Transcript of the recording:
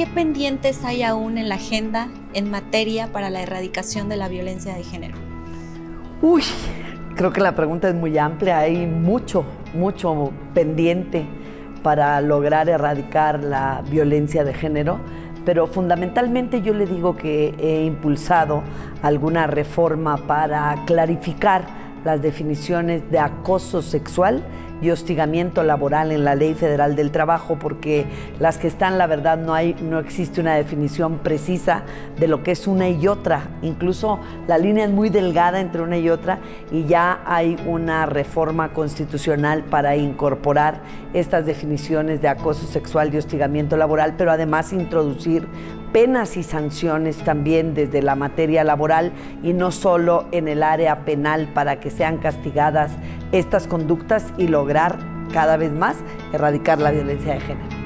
¿qué pendientes hay aún en la agenda en materia para la erradicación de la violencia de género? Uy, creo que la pregunta es muy amplia, hay mucho, mucho pendiente para lograr erradicar la violencia de género, pero fundamentalmente yo le digo que he impulsado alguna reforma para clarificar las definiciones de acoso sexual y hostigamiento laboral en la Ley Federal del Trabajo, porque las que están, la verdad, no, hay, no existe una definición precisa de lo que es una y otra. Incluso la línea es muy delgada entre una y otra y ya hay una reforma constitucional para incorporar estas definiciones de acoso sexual y hostigamiento laboral, pero además introducir penas y sanciones también desde la materia laboral y no solo en el área penal para que sean castigadas estas conductas y lograr cada vez más erradicar la violencia de género.